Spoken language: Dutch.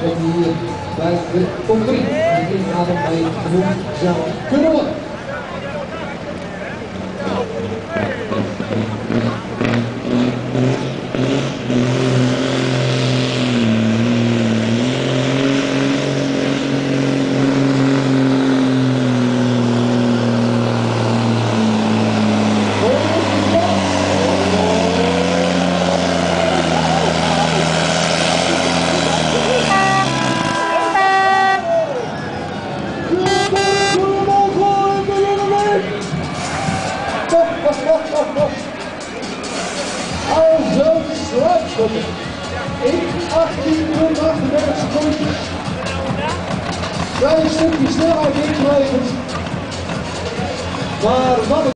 hij hier bij de top 3 in mee genoemd zou kunnen worden. Also sluitschoppen. In 1838 seconden. Klein stukje snelheid ingeleverd. Maar wat